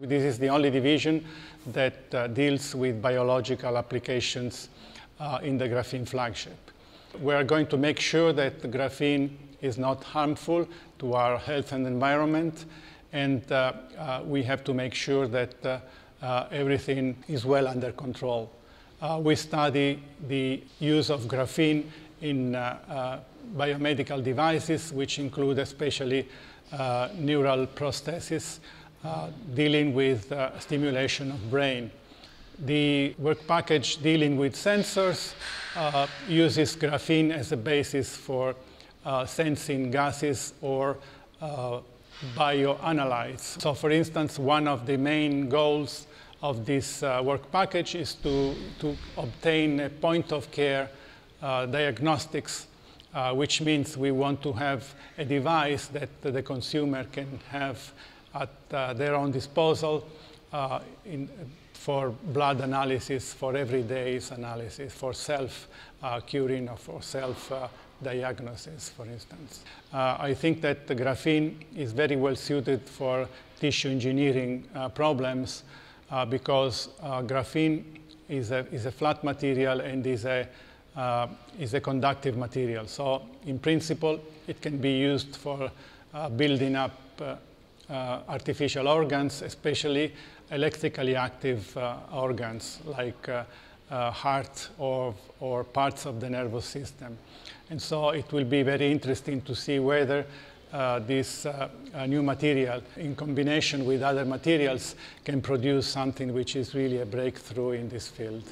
This is the only division that uh, deals with biological applications uh, in the graphene flagship. We are going to make sure that graphene is not harmful to our health and environment, and uh, uh we have to make sure that uh, uh, everything is well under control. we study the use of graphene in biomedical devices, which include especially neural prosthesis, uh, dealing with uh, stimulation of brain. The work package dealing with sensors uh, uses graphene as a basis for uh, sensing gases or uh, bioanalytes. So for instance, one of the main goals of this uh, work package is to, to obtain a point of care diagnostics which means we want to have a device that the consumer can have at uh, their own disposal uh, in, for blood analysis, for everyday analysis, for self-curing uh, or for self-diagnosis, for instance. I think that the graphene is very well suited for tissue engineering problems because graphene is a, is a flat material and is a, uh, is a conductive material. So in principle, it can be used for uh, building up uh, uh, artificial organs, especially electrically active uh, organs like uh, heart or, or parts of the nervous system. And so it will be very interesting to see whether uh, this uh, new material in combination with other materials can produce something which is really a breakthrough in this field.